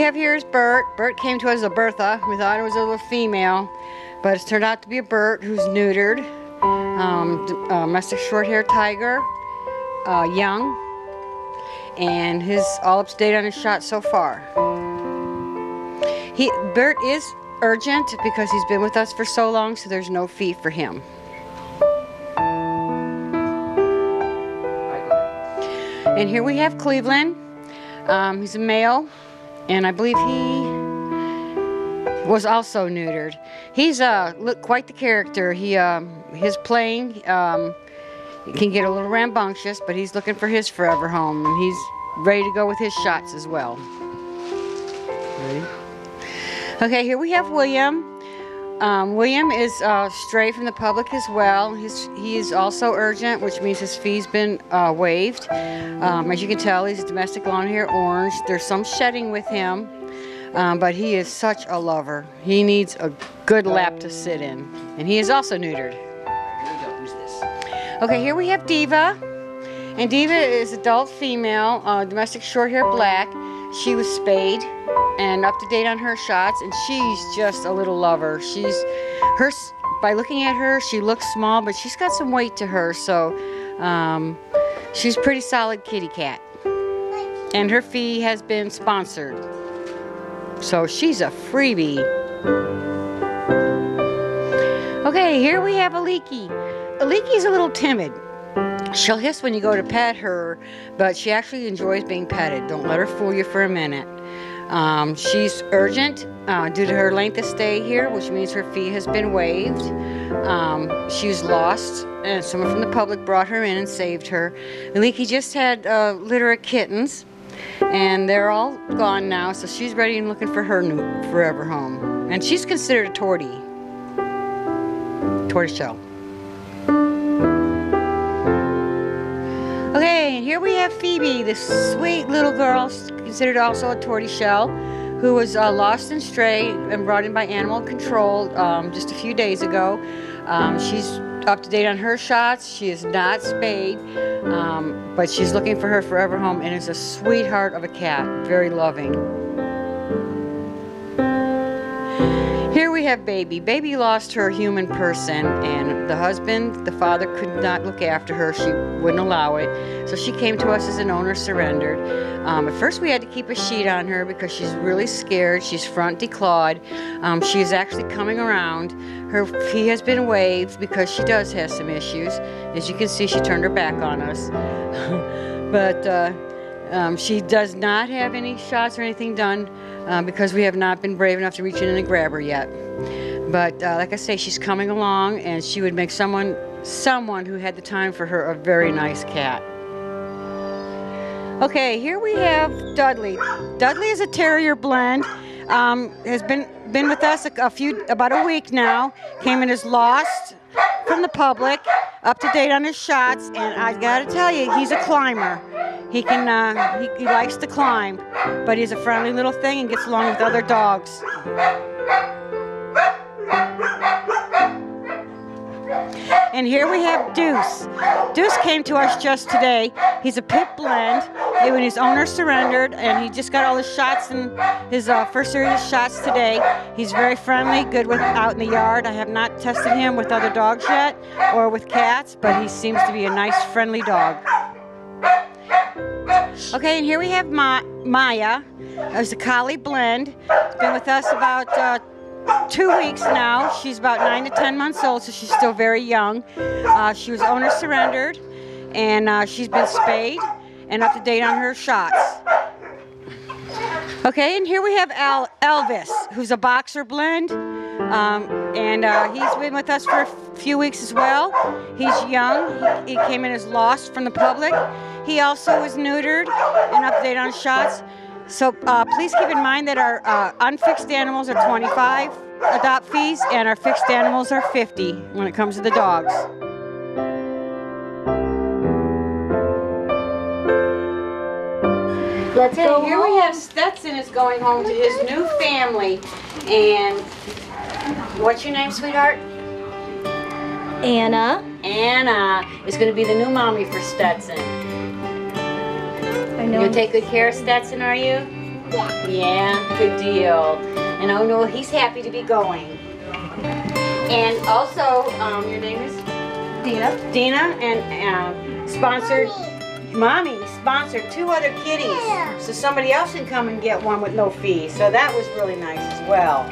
have here is Bert. Bert came to us as a Bertha. We thought it was a little female, but it's turned out to be a Bert who's neutered. Um, domestic short-haired tiger, uh, young, and his all up to date on his shot so far. He Bert is urgent because he's been with us for so long, so there's no fee for him. And here we have Cleveland. Um, he's a male, and I believe he was also neutered. He's uh, look quite the character. He um, his playing um, can get a little rambunctious, but he's looking for his forever home, and he's ready to go with his shots as well. Ready? Okay, here we have William. Um, William is uh, stray from the public as well. He's, he is also urgent, which means his fee's been uh, waived. Um, as you can tell, he's a domestic long hair orange. There's some shedding with him, um, but he is such a lover. He needs a good lap to sit in, and he is also neutered. Okay, here we have Diva. And Diva is adult female, uh, domestic short hair black. She was spayed and up to date on her shots, and she's just a little lover. She's her by looking at her, she looks small, but she's got some weight to her, so um, she's pretty solid kitty cat. And her fee has been sponsored, so she's a freebie. Okay, here we have a Aliki. Aliki's a little timid. She'll hiss when you go to pet her, but she actually enjoys being petted. Don't let her fool you for a minute. Um, she's urgent uh, due to her length of stay here, which means her fee has been waived. Um, she was lost, and someone from the public brought her in and saved her. Maliki just had a litter of kittens, and they're all gone now, so she's ready and looking for her new forever home. And she's considered a tortie, tortoiseshell. Here we have Phoebe, this sweet little girl, considered also a tortoiseshell, who was uh, lost and stray and brought in by animal control um, just a few days ago. Um, she's up to date on her shots. She is not spayed, um, but she's looking for her forever home and is a sweetheart of a cat, very loving. Have Baby. Baby lost her human person, and the husband, the father, could not look after her. She wouldn't allow it. So she came to us as an owner surrendered. Um, at first, we had to keep a sheet on her because she's really scared. She's front declawed. Um, she is actually coming around. Her fee has been waived because she does have some issues. As you can see, she turned her back on us. but uh, um, she does not have any shots or anything done uh, because we have not been brave enough to reach in and grab her yet. But uh, like I say, she's coming along, and she would make someone, someone who had the time for her, a very nice cat. Okay, here we have Dudley. Dudley is a terrier blend. Um, has been been with us a, a few about a week now. Came in as lost from the public, up to date on his shots, and I gotta tell you, he's a climber. He can uh, he, he likes to climb, but he's a friendly little thing and gets along with other dogs. And here we have Deuce. Deuce came to us just today. He's a pit blend. When his owner surrendered, and he just got all his shots and his uh, first series of shots today. He's very friendly, good with out in the yard. I have not tested him with other dogs yet or with cats, but he seems to be a nice, friendly dog. Okay, and here we have Ma- Maya. It's a collie blend. Been with us about uh, two weeks now. She's about nine to ten months old, so she's still very young. Uh, she was owner surrendered, and uh, she's been spayed and up to date on her shots. Okay, and here we have Al- Elvis, who's a boxer blend, um, and uh, he's been with us for a few weeks as well. He's young. He, he came in as lost from the public. He also was neutered and up to date on shots. So uh, please keep in mind that our uh, unfixed animals are 25 adopt fees, and our fixed animals are 50 when it comes to the dogs. Let's Okay, go here we have Stetson is going home to his new family, and what's your name, sweetheart? Anna. Anna is going to be the new mommy for Stetson. I know. You'll take good care of Stetson, are you? Yeah. Yeah, good deal. And oh no, he's happy to be going. And also, um, your name is Dina. Dina, and um, sponsored, mommy sponsored two other kitties, Yeah. so somebody else can come and get one with no fee. So that was really nice as well.